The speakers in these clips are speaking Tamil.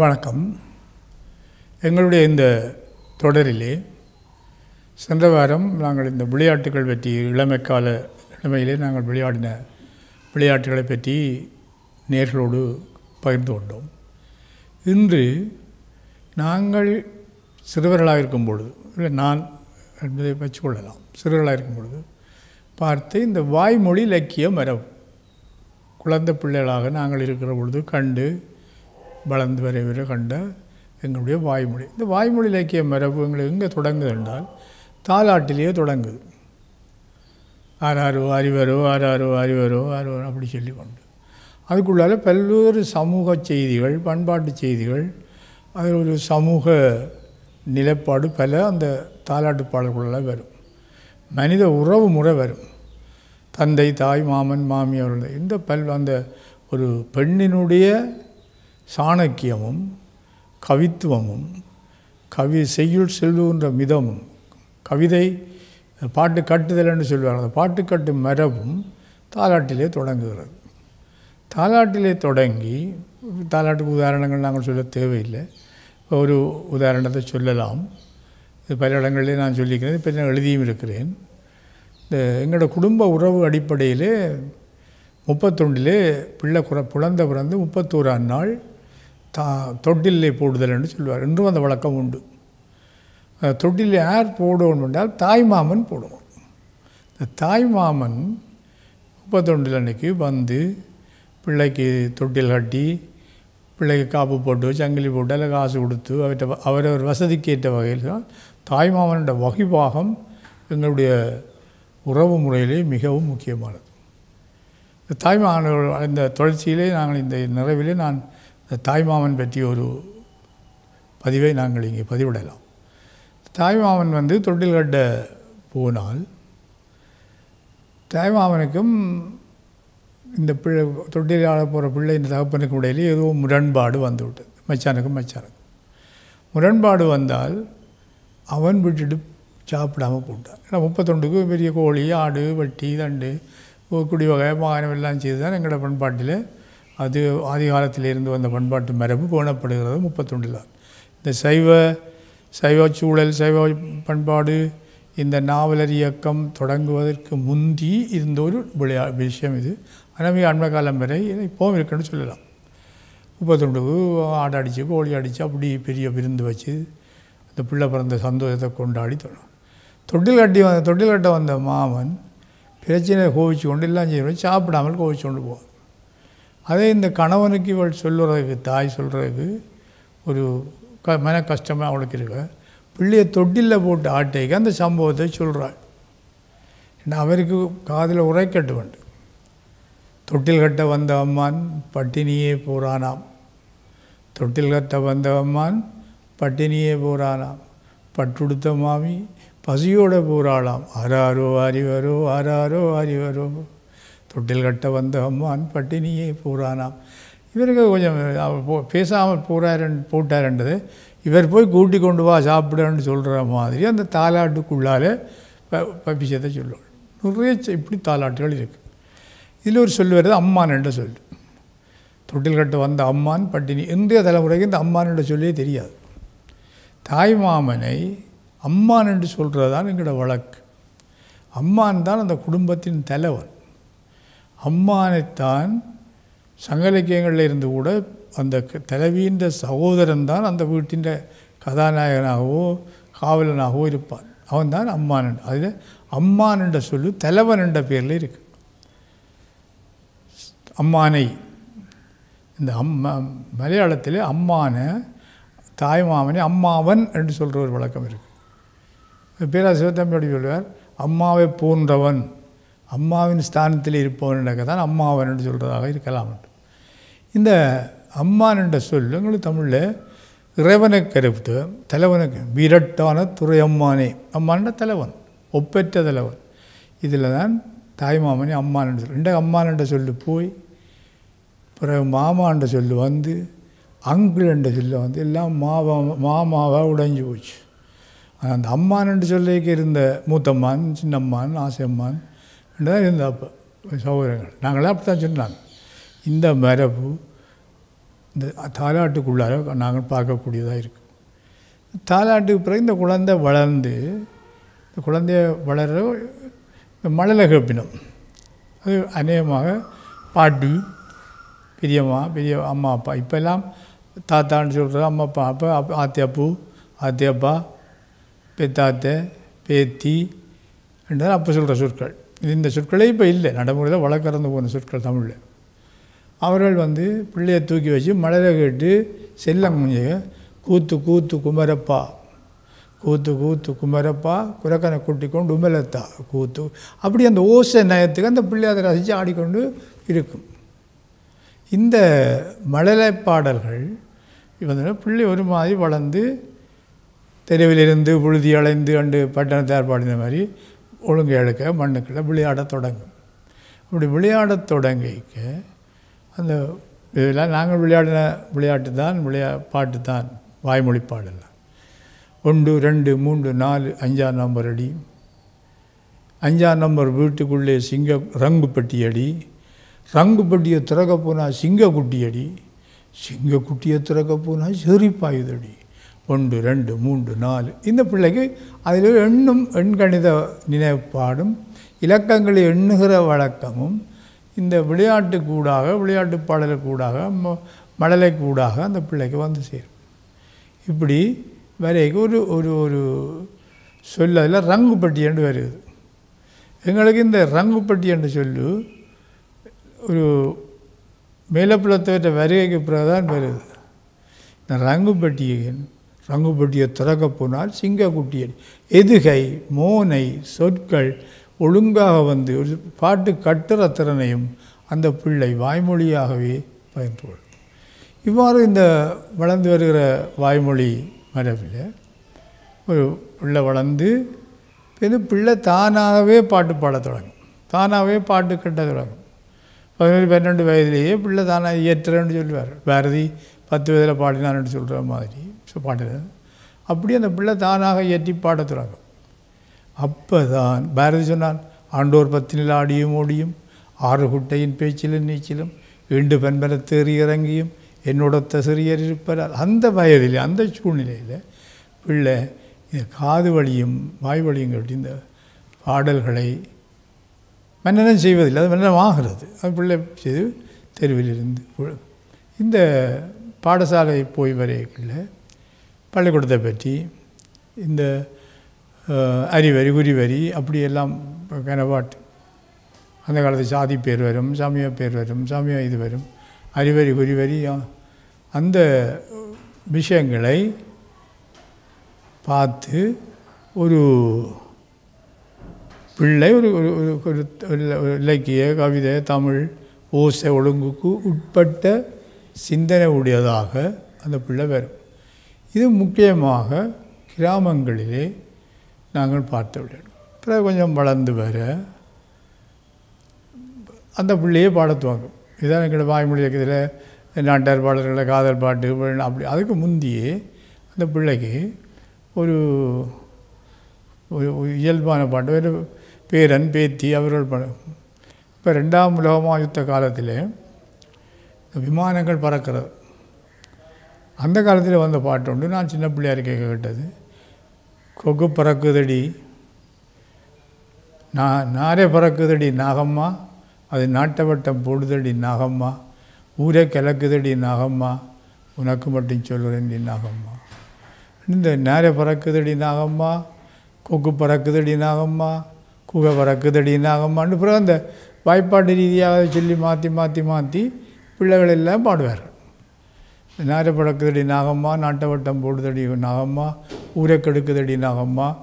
வணக்கம். எங்களுடைய இந்த தொடரிலே சென்ற வாரம் நாங்கள் இந்த விளையாட்டுகள் பற்றி இளமைக்கால இளமையிலே நாங்கள் விளையாடின விளையாட்டுகளை பற்றி நேர்களோடு பகிர்ந்து கொண்டோம். இன்று நாங்கள் சிறுவர்களாக இருக்கும் பொழுது இல்லை நான் என்பதை வச்சுக்கொள்ளலாம். சிறுவர்களாக இருக்கும் பொழுது பார்த்து இந்த வாய்மொழி இலக்கிய மரபு குழந்தை பிள்ளைகளாக நாங்கள் இருக்கிற பொழுது கண்டு வளர்ந்து வரை கண்ட எங்களுடைய வாய்மொழி. இந்த வாய்மொழி இலக்கிய மரபு எங்களுக்கு எங்கே தொடங்குது என்றால் தாலாட்டிலேயே தொடங்குது. ஆறாரோ அறிவரோ ஆறாரோ அறிவரோ ஆறுவரோ அப்படி சொல்லி கொண்டு அதுக்குள்ளால பல்வேறு சமூக செய்திகள் பண்பாட்டு செய்திகள் அது ஒரு சமூக நிலைப்பாடு பல அந்த தாலாட்டு பாடல்களால் வரும். மனித உறவு முறை வரும். தந்தை தாய் மாமன் மாமி அவர்கள் இந்த பல் அந்த ஒரு பெண்ணினுடைய சாணக்கியமும் கவித்துவமும் கவி செய்யுள் செல்வுன்ற மிதமும் கவிதை பாட்டு கட்டுதல் என்று சொல்வார்கள். அந்த பாட்டு கட்டும் மரபும் தாலாட்டிலே தொடங்குகிறது. தாலாட்டிலே தொடங்கி தாலாட்டுக்கு உதாரணங்கள் நாங்கள் சொல்ல தேவையில்லை. ஒரு உதாரணத்தை சொல்லலாம். இது பல இடங்களிலே நான் சொல்லிக்கிறேன் இப்போ நான் எழுதியும் இருக்கிறேன். இந்த எங்களோட குடும்ப உறவு அடிப்படையிலே முப்பத்தொண்டிலே பிள்ளை குற குழந்தை பிறந்து முப்பத்தோராம் நாள் தா தொட்டிலே போடுதல் என்று சொல்லுவார் இன்றும் அந்த வழக்கம் உண்டு. தொட்டில் யார் போடுவோம் என்றால் தாய்மாமன் போடுவோம். இந்த தாய்மாமன் முப்பத்தொண்டில் அன்னைக்கு வந்து பிள்ளைக்கு தொட்டில் கட்டி பிள்ளைக்கு காப்பு போட்டு சங்கிலி போட்டு அதில் காசு கொடுத்து அவர்கிட்ட அவரவர் வசதிக்கு ஏற்ற வகையில் தான் தாய்மாமனோட வகிபாகம் எங்களுடைய உறவு முறையிலே மிகவும் முக்கியமானது. இந்த இந்த தொடர்ச்சியிலே நாங்கள் இந்த நிறைவிலே நான் இந்த தாய்மாமன் பற்றி ஒரு பதிவை நாங்கள் இங்கே பதிவிடலாம். தாய்மாமன் வந்து தொட்டில் கட்ட போனால் தாய்மாமனுக்கும் இந்த பிள்ளை தொட்டிலாட போகிற பிள்ளை இந்த தகப்பனுக்கும் இடையிலே ஏதோ முரண்பாடு வந்துவிட்டது. மச்சானுக்கும் மச்சானுக்கும். முரண்பாடு வந்தால் அவன் விட்டுட்டு சாப்பிடாம போட்டான். ஏன்னா முப்பத்தொண்டுக்கு பெரிய கோழி ஆடு வட்டி தண்டு குடி வகை எல்லாம் செய்து தான் எங்களோட பண்பாட்டில் அது ஆதி காலத்தில் இருந்து வந்த பண்பாட்டு மரபு பேணப்படுகிறது முப்பத்தொன்று தான். இந்த சைவ சைவ சூழல் சைவ பண்பாடு இந்த நாவலர் இயக்கம் தொடங்குவதற்கு முந்தி இருந்த ஒரு விளையா விஷயம் இது. ஆனால் மிக அண்மை காலம் வரை இப்போவும் இருக்குன்னு சொல்லலாம். முப்பத்தொண்டுக்கு ஆடை அடித்து கோழி அடித்து அப்படி பெரிய விருந்து வச்சு அந்த பிள்ளை பிறந்த சந்தோஷத்தை கொண்டாடி தொடரும் தொட்டில் கட்டி வந்த தொட்டில் கட்ட வந்த மாமன் பிரச்சனை கோவிச்சு கொண்டு எல்லாம் செய்யணும் சாப்பிடாமல் கோவிச்சு கொண்டு போவான். அதே இந்த கணவனுக்கு இவள் சொல்லுறதுக்கு தாய் சொல்கிறதுக்கு ஒரு க மன கஷ்டமாக அவளுக்கு இருக்க. பிள்ளையை தொட்டிலில் போட்டு ஆட்டைக்கு அந்த சம்பவத்தை சொல்கிறாள் ஏன்னா அவருக்கு காதில் உரைக்கட்டு உண்டு. தொட்டில் கட்ட வந்த அம்மான் பட்டினியே போறானாம். தொட்டில் கட்ட வந்த அம்மான் பட்டினியே போறானாம். பட்டுடுத்த மாமி பசியோடு போராளாம் ஆறாரோ அறிவரோ ஆறாரோ அறிவரோ தொட்டில் கட்ட வந்த அம்மான் பட்டினியே பூரானாம். இவருக்கு கொஞ்சம் பேசாமல் போறாரன் போட்டாருன்றது. இவர் போய் கூட்டி கொண்டு வா சாப்பிடன்னு சொல்கிற மாதிரி அந்த தாலாட்டுக்குள்ளால் பப்பிச்சத்தை சொல்லுவாள். நிறைய இப்படி தாலாட்டுகள் இருக்குது இதில் ஒரு சொல் வருது அம்மான் என்ற சொல். தொட்டில் கட்ட வந்த அம்மான் பட்டினி இன்றைய தலைமுறைக்கு இந்த அம்மான் என்ற சொல்லே தெரியாது. தாய் மாமனை அம்மான் என்று சொல்கிறது தான் எங்களோட வழக்கு. அம்மான் தான் அந்த குடும்பத்தின் தலைவன். அம்மானைத்தான் சங்க இலக்கியங்களில் இருந்து கூட அந்த தலைவியின் சகோதரன் தான் அந்த வீட்டின் கதாநாயகனாகவோ காவலனாகவோ இருப்பான். அவன் தான் அம்மான் அதில் அம்மான் என்ற சொல்லு தலைவன் என்ற பேரில் இருக்கு. அம்மானை இந்த அம்மா மலையாளத்தில் அம்மான தாய்மாமனை அம்மாவன் என்று சொல்கிற ஒரு வழக்கம் இருக்குது பேரா சிவத்தம்பியோடு சொல்வார் அம்மாவை போன்றவன். அம்மாவின் ஸ்தானத்தில் இருப்பவன் தான் அம்மாவன் என்று சொல்கிறதாக இருக்கலாம். இந்த அம்மான் என்ற சொல் எங்களுக்கு தமிழில் இறைவனை கருத்து தலைவனுக்கு விரட்டான துறை அம்மானே அம்மான்ற தலைவன் ஒப்பற்ற தலைவன். இதில் தான் தாய்மாமனே அம்மான் என்று சொல் இந்த அம்மான் என்ற சொல்லு போய் பிறகு மாமான்ற சொல்லு வந்து அங்குள் என்ற சொல்லு வந்து எல்லாம் மாவா மாமாவாக உடைஞ்சு போச்சு. அந்த அம்மான் என்று சொல்லிக்கு இருந்த மூத்தம்மான் சின்னம்மான் ஆசையம்மான் தான் இருந்த அப்போ சௌகரியங்கள் நாங்களாம் அப்படி தான் சொன்னாங்க. இந்த மரபு இந்த தாலாட்டுக்குள்ளார நாங்கள் பார்க்கக்கூடியதாக இருக்குது தாலாட்டுக்கு பிறகு இந்த குழந்தை வளர்ந்து இந்த குழந்தைய வளர இந்த மழலை கப்பினம். அது அநேகமாக பாட்டி பெரியம்மா பெரிய அம்மா அப்பா இப்போல்லாம் தாத்தான்னு சொல்கிறது அம்மா அப்பா அப்போ அப்போ ஆத்தியப்பு ஆத்தியப்பா பெத்தாத்தை பேத்தி என்றால் அப்போ சொல்கிற சொற்கள். இந்த சொற்களே இப்போ இல்லை. நடைமுறையில் வழக்கறந்து போன சொற்கள் தமிழில். அவர்கள் வந்து பிள்ளையை தூக்கி வச்சு மலரை கேட்டு செல்லங்குஞ்ச கூத்து கூத்து குமரப்பா கூத்து கூத்து குமரப்பா குரக்கனை கூட்டி கொண்டு உமலத்தா கூத்து. அப்படி அந்த ஓசை நயத்துக்கு அந்த பிள்ளை அதை ரசித்து ஆடிக்கொண்டு இருக்கும். இந்த மழலை பாடல்கள் வந்து பிள்ளை ஒரு மாதிரி வளர்ந்து தெருவிலிருந்து புழுதி அலைந்து அண்டு பட்டணத்தார் பாடின மாதிரி ஒழுங்கு எழுக்க மண்ணுக்குள்ள விளையாட தொடங்கும். அப்படி விளையாடத் தொடங்கிக்க அந்த இதெல்லாம் நாங்கள் விளையாடின விளையாட்டு தான் விளையா பாட்டு தான் வாய்மொழி பாடலாம் ஒன்று ரெண்டு மூன்று நாலு அஞ்சாம் நம்பர் அடி. அஞ்சாம் நம்பர் வீட்டுக்குள்ளே சிங்க ரங்கு பெட்டி அடி. ரங்கு பெட்டியை திறக்க போனால் சிங்க குட்டி அடி. சிங்க குட்டியை திறக்க போனால் செறிப்பாயுதடி ஒன்று ரெண்டு மூன்று நாலு. இந்த பிள்ளைக்கு அதில் எண்ணும் எண்கணித நினைப்பாடும் இலக்கங்களை எண்ணுகிற வழக்கமும் இந்த விளையாட்டு கூடாக விளையாட்டு பாடல் கூடாக ம- கூடாக அந்த பிள்ளைக்கு வந்து சேரும். இப்படி வரைக்கும் ஒரு ஒரு ஒரு சொல்ல அதில் ரங்குப்பட்டி என்று வருது எங்களுக்கு இந்த ரங்குப்பட்டி என்று சொல்லு ஒரு மேலப்புலத்தவற்ற வருகைக்கு பிறகுதான் வருது. இந்த ரங்குப்பட்டியின் ரங்குப்பட்டியை திறக்க போனால் சிங்கக்குட்டியடி எதுகை மோனை சொற்கள் ஒழுங்காக வந்து ஒரு பாட்டு கட்டுற திறனையும் அந்த பிள்ளை வாய்மொழியாகவே பயின்று கொள்ளும் இவ்வாறு இந்த வளர்ந்து வருகிற வாய்மொழி மரபில் ஒரு பிள்ளை வளர்ந்து இது பிள்ளை தானாகவே பாட்டு பாடத் தொடங்கும். தானாகவே பாட்டு கட்ட தொடங்கும். பதினேழு பன்னெண்டு வயதிலேயே பிள்ளை தானாக இயற்றுறேன்னு சொல்லுவார் பாரதி பத்து வயதில் பாடினான்னு சொல்கிற மாதிரி. சொ- பாடுறது அப்படி அந்த பிள்ளை தானாக ஏற்றி பாட தொடங்கும். அப்போ தான் பாரதி சொன்னான் ஆண்டோர் பத்தினில் ஆடியும் ஓடியும் ஆறு குட்டையின் பேச்சிலும் நீச்சிலும் ஈண்டு பண்பர இறங்கியும் என்னோடத்த சிறியர் இருப்பதால் அந்த வயதில் அந்த சூழ்நிலையில் பிள்ளை இந்த காது வழியும் வாய் வழியும் கட்டி இந்த பாடல்களை மன்னனம் செய்வதில்லை அது மன்னனம் ஆகிறது. அது பிள்ளை செய்து தெருவில் இருந்து இந்த பாடசாலை போய் வரைக்குள்ள பள்ளிக்கூடத்தை பற்றி இந்த அரிவரி குறிவரி அப்படியெல்லாம் கனவாட்டு அந்த காலத்து சாதி பேர் வரும் சாமியா பேர் வரும் சாமியா இது வரும் அரிவரி குறிவரி அந்த விஷயங்களை பார்த்து ஒரு பிள்ளை ஒரு ஒரு- ஒரு இலக்கிய கவிதை தமிழ் ஓசை ஒழுங்குக்கு உட்பட்ட சிந்தனை உடையதாக அந்த பிள்ளை வரும். இது முக்கியமாக கிராமங்களிலே நாங்கள் பார்த்து விடணும். பிறகு கொஞ்சம் வளர்ந்து வர அந்த பிள்ளையே பாடத் துவங்கும். இதான் எங்களோட வாய்மொழி இயக்கத்தில் நாட்டார் பாடல்களை காதல் பாட்டு அப்படி அதுக்கு முந்தியே அந்த பிள்ளைக்கு ஒரு ஒரு இயல்பான பாட்டு ஒரு பேரன் பேத்தி அவர்கள் இப்போ ரெண்டாம் உலகமாக யுத்த காலத்தில் விமானங்கள் பறக்கிறது. அந்த காலத்தில் வந்த பாட்டு உண்டு. நான் சின்ன பிள்ளையார் இருக்க கேட்டது. கொக்கு பறக்குதடி. நான் நாரே பறக்குதடி நாகம்மா. அது நாட்டை வட்டம் போடுதடி நாகம்மா. ஊரே கிழக்குதடி நாகம்மா. உனக்கு மட்டும் சொல்கிறேன் டி நாகம்மா. இந்த நாரே பறக்குதடி நாகம்மா கொக்கு பறக்குதடி நாகம்மா குகை பறக்குதடி நாகம்மான்னு பிறகு அந்த வாய்ப்பாட்டு ரீதியாக சொல்லி மாற்றி மாற்றி மாற்றி பிள்ளைகள் எல்லாம் பாடுவார்கள். நாரை பழக்குதடி நாகம்மா நாட்டை வட்டம் போடுதடி நாகம்மா ஊரை கெடுக்குதடி நாகம்மா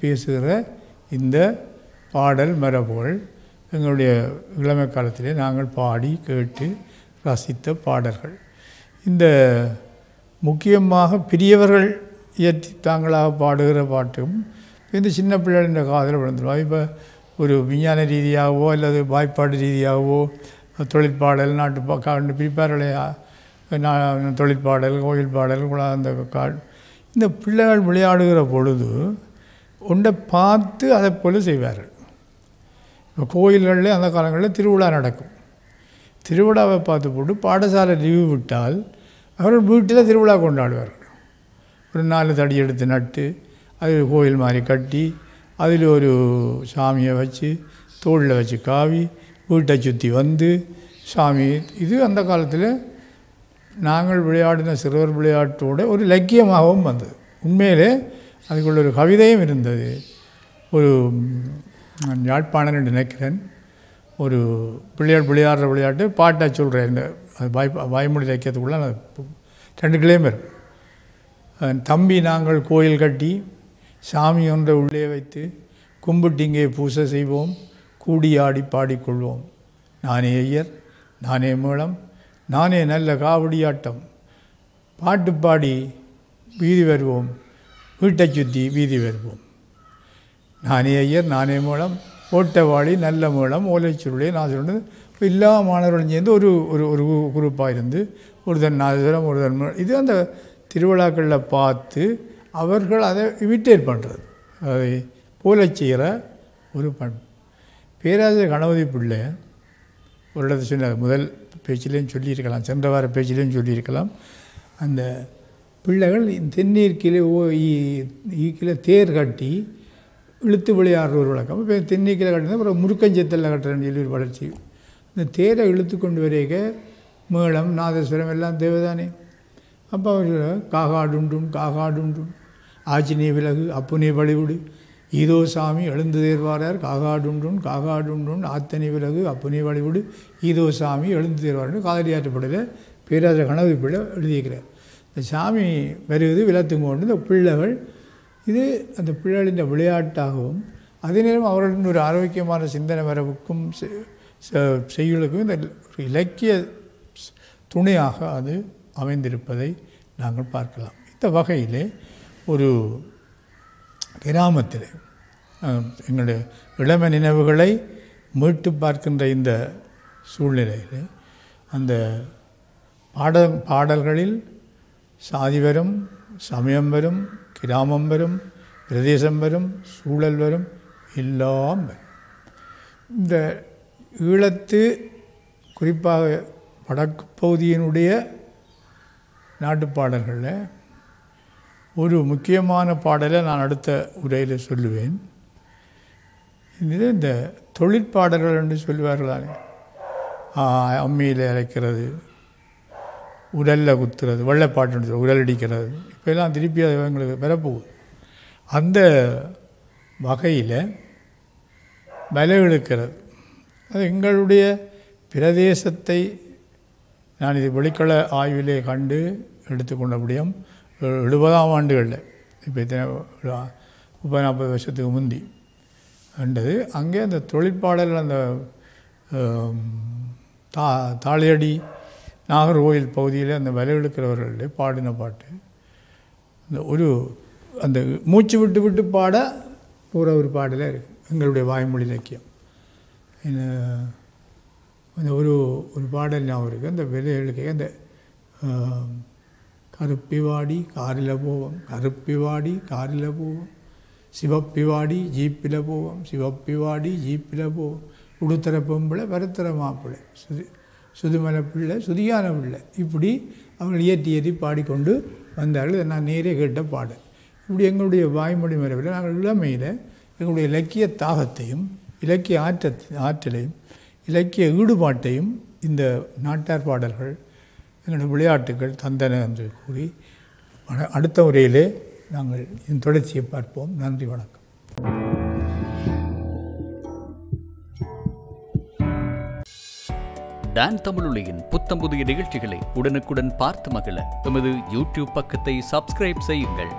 பேசுகிற இந்த பாடல் மரபுகள் எங்களுடைய இளமை காலத்திலே நாங்கள் பாடி கேட்டு ரசித்த பாடல்கள். இந்த முக்கியமாக பெரியவர்கள் இயற்றி தாங்களாக பாடுகிற பாட்டும் இந்த சின்ன பிள்ளைகளின் காதில் விழுந்துடும் இப்போ ஒரு விஞ்ஞான ரீதியாகவோ அல்லது வாய்ப்பாடு ரீதியாகவோ தொழிற்பாடல் நாட்டு பா பிரிப்பார்களே தொழிற்பாடல் கோயில் பாடல் கூட அந்த கா இந்த பிள்ளைகள் விளையாடுகிற பொழுது ஒன்றை பார்த்து அதை போல செய்வார்கள். இப்போ கோயில்களில் அந்த காலங்களில் திருவிழா நடக்கும். திருவிழாவை பார்த்து போட்டு பாடசாலை லீவு விட்டால் அவர்கள் வீட்டில் திருவிழா கொண்டாடுவார்கள். ஒரு நாலு தடி எடுத்து நட்டு அது கோயில் மாதிரி கட்டி அதில் ஒரு சாமியை வச்சு தோளில் வச்சு காவி வீட்டை சுற்றி வந்து சாமி இது அந்த காலத்தில் நாங்கள் விளையாடின சிறுவர் விளையாட்டோட ஒரு இலக்கியமாகவும் வந்தது. உண்மையிலே அதுக்குள்ள ஒரு கவிதையும் இருந்தது. ஒரு நான் யாழ்ப்பாணன் நினைக்கிறேன். ஒரு பிள்ளையார் விளையாடுற விளையாட்டு பாட்டாக சொல்கிறேன் இந்த அது வாய் வாய்மொழி இலக்கியத்துக்குள்ளே நான் ரெண்டு கிளையும் தம்பி நாங்கள் கோயில் கட்டி சாமி ஒன்றை உள்ளே வைத்து கும்பிட்டிங்கே பூசை செய்வோம். கூடி ஆடி பாடிக்கொள்வோம். நானே ஐயர் நானே மேளம் நானே நல்ல காவடியாட்டம். பாட்டு பாடி வீதி வருவோம். வீட்டை சுற்றி வீதி வருவோம். நானே ஐயர் நானே மூலம். ஓட்டவாளி நல்ல மூலம். ஓலைச்சுருளே நான் சொல்லுறது எல்லா மாணவர்களும் சேர்ந்து ஒரு ஒரு ஒரு குரூப்பாக இருந்து ஒருதன் நாதஸ்வரம் ஒருதன் மூ- இது அந்த திருவிழாக்களில் பார்த்து அவர்கள் அதை இமிட்டேட் பண்ணுறது அதை போல செய்கிற ஒரு பண். பேராசிரியர் கணபதி பிள்ளை ஒரு இடத்தை சொன்னார் முதல் பேச்சிலையும் சொல்லியிருக்கலாம் சென்ற வார பேச்சிலையும் சொல்லியிருக்கலாம். அந்த பிள்ளைகள் தென்னீர்க்கிலே ஓ ஈ- ஈக்கில தேர் கட்டி இழுத்து விளையாடுற ஒரு வழக்கம். இப்போ தென்னீக்கில் கட்டினா அப்புறம் முருக்கஞ்சத்தில் கட்டுறேன்னு சொல்லி ஒரு வளர்ச்சி. இந்த தேரை இழுத்து கொண்டு வரைக்க மேளம் நாதஸ்வரம் எல்லாம் தேவைதானே. அப்போ அவர் காகாடுண்டும் காகாடுண்டும் ஆச்சினே விலகு அப்புனே வழிவிடு ஈதோ சாமி எழுந்து தேர்வாரார் காகாடுண்டுன் காகாடுண்டுன் ஆத்தனி விலகு அப்பனி வழிவிடு ஈதோ சாமி எழுந்து தேர்வார்னு காதலியாற்றப்படல பேராசிரியர் கனவு பிள்ளை எழுதியிருக்கிறார். இந்த சாமி வருவது விலத்துங்க கொண்டு இந்த பிள்ளைகள் இது அந்த பிள்ளைகளின் விளையாட்டாகவும் அதே நேரம் அவர்களின் ஒரு ஆரோக்கியமான சிந்தனை வரவுக்கும் செ- செ- செய்யுளுக்கும் இந்த ஒரு இலக்கிய துணையாக அது அமைந்திருப்பதை நாங்கள் பார்க்கலாம். இந்த வகையிலே ஒரு கிராமத்தில். எங்களுடைய இளமை நினைவுகளை மீட்டு பார்க்கின்ற இந்த சூழ்நிலையில் அந்த பாட பாடல்களில் சாதி வரும் சமயம் வரும் கிராமம் வரும் பிரதேசம் வரும் சூழல் வரும் எல்லாம் வரும். இந்த ஈழத்து குறிப்பாக வடக்கு பகுதியினுடைய நாட்டுப்பாடல்களில் ஒரு முக்கியமான பாடலை நான் அடுத்த உரையில் சொல்லுவேன். இது இந்த தொழிற்பாடல்கள் என்று சொல்லுவார்களானே. அம்மியில் அரைக்கிறது உடலில் குத்துறது வெள்ளைப்பாட்டு உடல் அடிக்கிறது இப்போ எல்லாம் திருப்பி அது எங்களுக்கு வரப்போகுது. அந்த வகையில் வலை இழுக்கிறது. அது எங்களுடைய பிரதேசத்தை நான் இது வெளிக்கள ஆய்விலே கண்டு எடுத்துக்கொண்ட முடியும் எழுபதாம் ஆண்டுகளில். இப்போ இத்தனை முப்பது நாற்பது வருஷத்துக்கு முந்தி. கண்டது அங்கே அந்த தொழிற்பாடல் அந்த தா தாளியடி நாகர்கோவில் பகுதியில் அந்த வலை இழுக்கிறவர்களுடைய பாடின பாட்டு. இந்த ஒரு அந்த மூச்சு விட்டு விட்டு பாட போகிற ஒரு பாடலே இருக்குது எங்களுடைய வாய்மொழி இலக்கியம். என்ன அந்த ஒரு ஒரு பாடல் ஞாபகம் இருக்குது அந்த விலை இழுக்க அந்த கருப்பிவாடி காரில் போவோம். கருப்பிவாடி காரில் போவோம். சிவப்பிவாடி ஜீப்பில் போவோம். சிவப்பிவாடி ஜீப்பில் போவோம். உடுத்தர பொம்பளை வருத்தர மாப்பிள்ளை. சுது சுதுமலை பிள்ளை சுதியான பிள்ளை. இப்படி அவர்கள் இயற்றி ஏற்றி பாடிக்கொண்டு வந்தார்கள். இதை நான் நேரே கேட்ட பாடல். இப்படி எங்களுடைய வாய்மொழி மரபில் நாங்கள் இளமையில் எங்களுடைய இலக்கிய தாகத்தையும் இலக்கிய ஆற்ற ஆற்றலையும் இலக்கிய ஈடுபாட்டையும் இந்த நாட்டார் பாடல்கள் எங்களுடைய விளையாட்டுகள் தந்தன என்று கூறி அடுத்த உரையிலே நாங்கள் இதன் தொடர்ச்சியை பார்ப்போம். நன்றி வணக்கம். டான் தமிழொலியின் புத்தம் புதிய நிகழ்ச்சிகளை உடனுக்குடன் பார்த்து மகிழ எமது யூடியூப் பக்கத்தை சப்ஸ்கிரைப் செய்யுங்கள்.